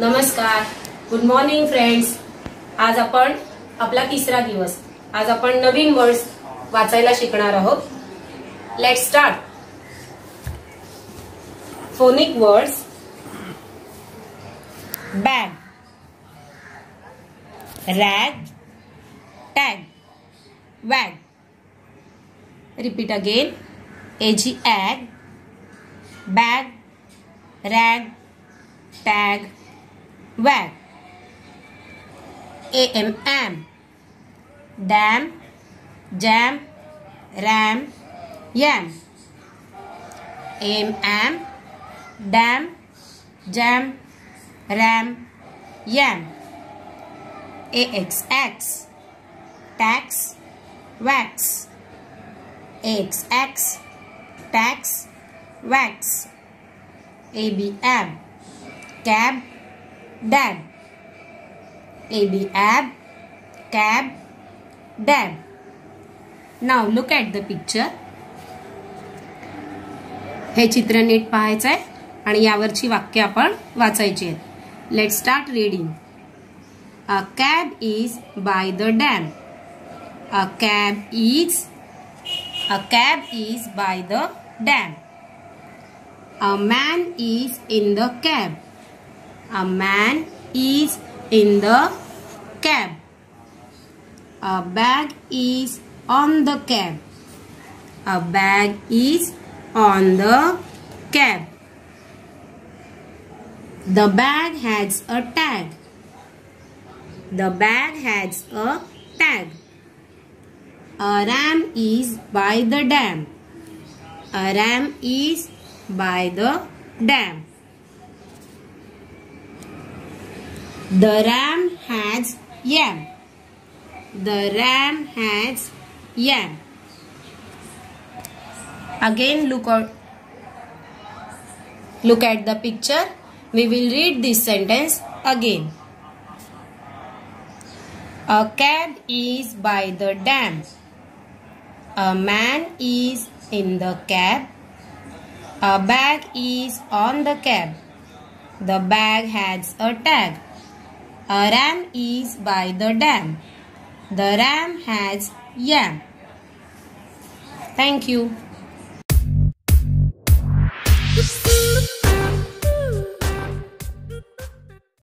नमस्कार. Good morning friends आज आपण आपला तिसरा दिवस. आज आपण नवीन वर्ड्स वाचायला शिकणार आहोत. Let start phonic words bag rag tag wag repeat again A G ag bag rag tag wag am am. Dam. Jam. Ram. Yam. Am am. Dam. Jam. Ram. Yam. Ax x. Tax. Wax. Ax x. Tax. Wax. Abm ab dab dab ab ab cab dab नाव look at the picture हे चित्र नीट पाहायचं आहे आणि यावरची वाक्य आपण वाचायची आहेत. Let start reading a cab is by the dam a cab is a cab is by the dam a man is in the cab A man is in the cab. A bag is on the cab. A bag is on the cab. The bag has a tag. The bag has a tag. A ram is by the dam. A ram is by the dam. The ram has yam. The ram has yam. Again look out, look at the picture. We will read this sentence again. A cab is by the dam. A man is in the cab. A bag is on the cab. The bag has a tag. A ram is by the dam. The ram has yam. Thank you.